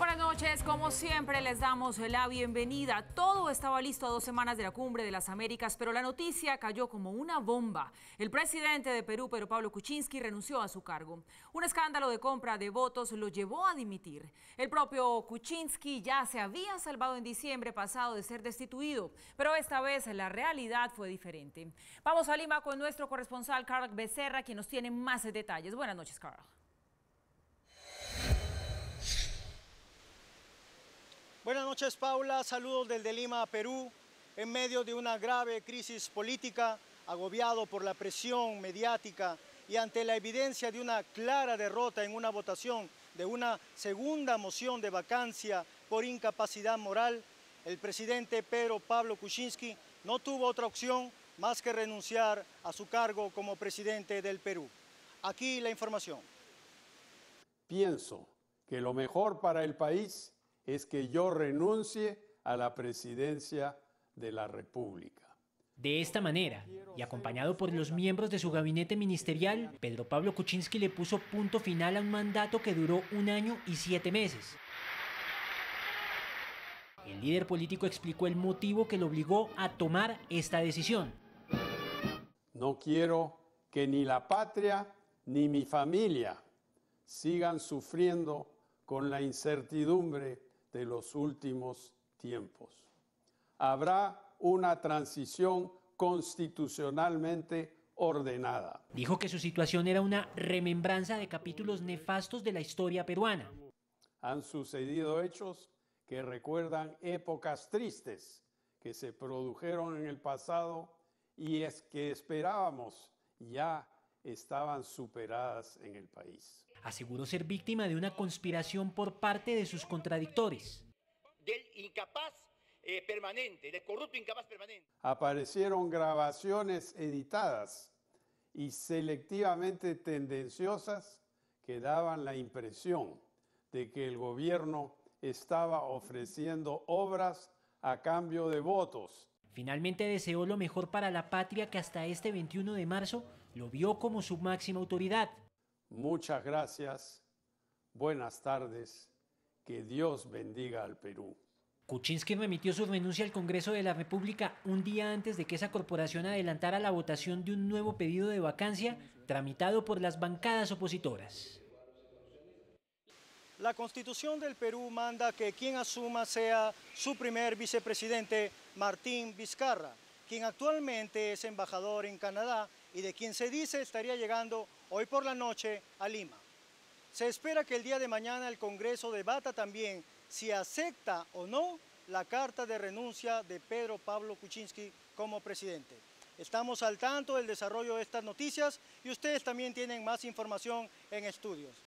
Buenas noches, como siempre les damos la bienvenida. Todo estaba listo a dos semanas de la cumbre de las Américas, pero la noticia cayó como una bomba. El presidente de Perú, Pedro Pablo Kuczynski, renunció a su cargo. Un escándalo de compra de votos lo llevó a dimitir. El propio Kuczynski ya se había salvado en diciembre pasado de ser destituido, pero esta vez la realidad fue diferente. Vamos a Lima con nuestro corresponsal Carl Becerra, quien nos tiene más detalles. Buenas noches, Carl. Noches, Paula. Saludos desde Lima, Perú. En medio de una grave crisis política, agobiado por la presión mediática y ante la evidencia de una clara derrota en una votación de una segunda moción de vacancia por incapacidad moral, el presidente Pedro Pablo Kuczynski no tuvo otra opción más que renunciar a su cargo como presidente del Perú. Aquí la información. Pienso que lo mejor para el país es que yo renuncie a la presidencia de la República. De esta manera, y acompañado por los miembros de su gabinete ministerial, Pedro Pablo Kuczynski le puso punto final a un mandato que duró un año y siete meses. El líder político explicó el motivo que lo obligó a tomar esta decisión. No quiero que ni la patria ni mi familia sigan sufriendo con la incertidumbre de los últimos tiempos. Habrá una transición constitucionalmente ordenada. Dijo que su situación era una remembranza de capítulos nefastos de la historia peruana. Han sucedido hechos que recuerdan épocas tristes que se produjeron en el pasado y es que esperábamos ya estaban superadas en el país. Aseguró ser víctima de una conspiración por parte de sus contradictores. Del incapaz eh, permanente, del corrupto incapaz permanente. Aparecieron grabaciones editadas y selectivamente tendenciosas que daban la impresión de que el gobierno estaba ofreciendo obras a cambio de votos. Finalmente deseó lo mejor para la patria que hasta este 21 de marzo lo vio como su máxima autoridad. Muchas gracias, buenas tardes, que Dios bendiga al Perú. Kuczynski remitió su renuncia al Congreso de la República un día antes de que esa corporación adelantara la votación de un nuevo pedido de vacancia tramitado por las bancadas opositoras. La Constitución del Perú manda que quien asuma sea su primer vicepresidente, Martín Vizcarra, quien actualmente es embajador en Canadá y de quien se dice estaría llegando hoy por la noche a Lima. Se espera que el día de mañana el Congreso debata también si acepta o no la carta de renuncia de Pedro Pablo Kuczynski como presidente. Estamos al tanto del desarrollo de estas noticias y ustedes también tienen más información en estudios.